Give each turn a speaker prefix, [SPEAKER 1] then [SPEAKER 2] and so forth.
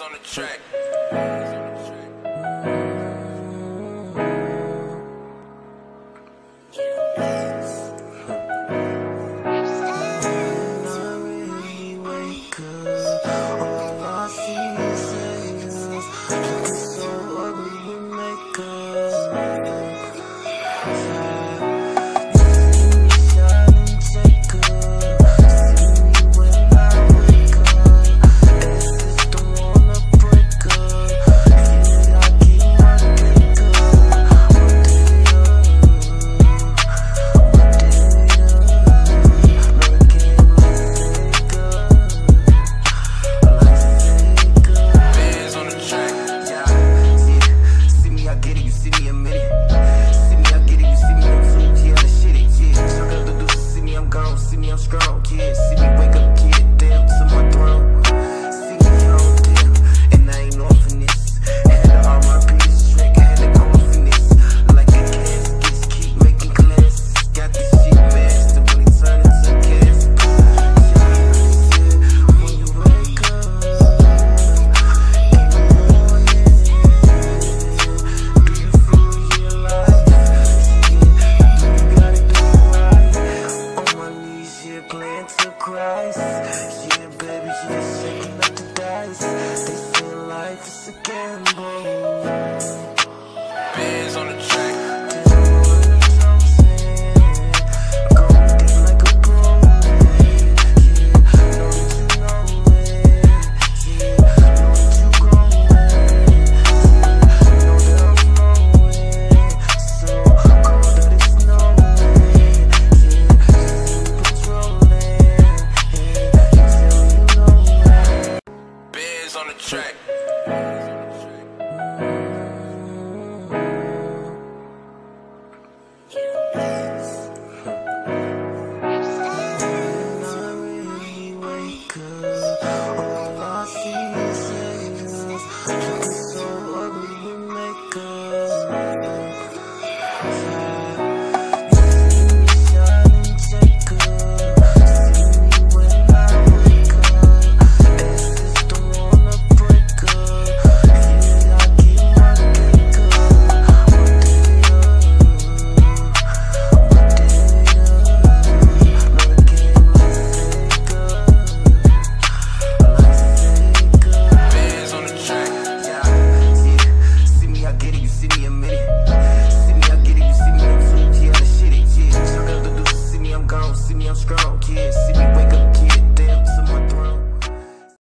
[SPEAKER 1] on the track.
[SPEAKER 2] grown kids. eyes. They feel like it's a gamble.
[SPEAKER 1] Bands on the track.